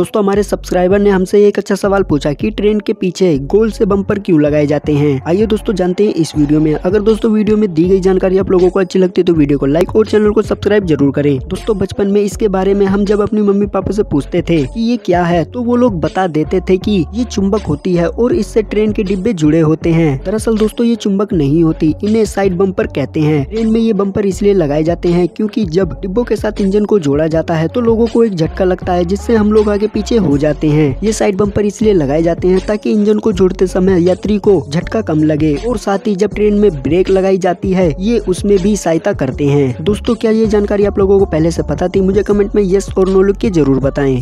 दोस्तों, हमारे सब्सक्राइबर ने हमसे एक अच्छा सवाल पूछा कि ट्रेन के पीछे गोल से बम्पर क्यों लगाए जाते हैं? आइए दोस्तों, जानते हैं इस वीडियो में। अगर दोस्तों वीडियो में दी गई जानकारी आप लोगों को अच्छी लगती है तो वीडियो को लाइक और चैनल को सब्सक्राइब ज़रूर करें। दोस्तों, बचपन में इसके बारे में हम जब अपनी मम्मी पापा से पूछते थे कि ये क्या है तो वो लोग बता देते थे कि ये चुंबक होती है और इससे ट्रेन के डिब्बे जुड़े होते हैं। दरअसल दोस्तों, ये चुंबक नहीं होती, इन्हें साइड बम्पर कहते हैं। ट्रेन में ये बम्पर इसलिए लगाए जाते हैं क्योंकि जब डिब्बों के साथ इंजन को जोड़ा जाता है तो लोगों को एक झटका लगता है, जिससे हम लोग आगे पीछे हो जाते हैं। ये साइड बम्पर इसलिए लगाए जाते हैं ताकि इंजन को जोड़ते समय यात्री को झटका कम लगे और साथ ही जब ट्रेन में ब्रेक लगाई जाती है, ये उसमें भी सहायता करते हैं। दोस्तों, क्या ये जानकारी आप लोगों को पहले से पता थी? मुझे कमेंट में यस और नो लिख के ज़रूर बताएँ।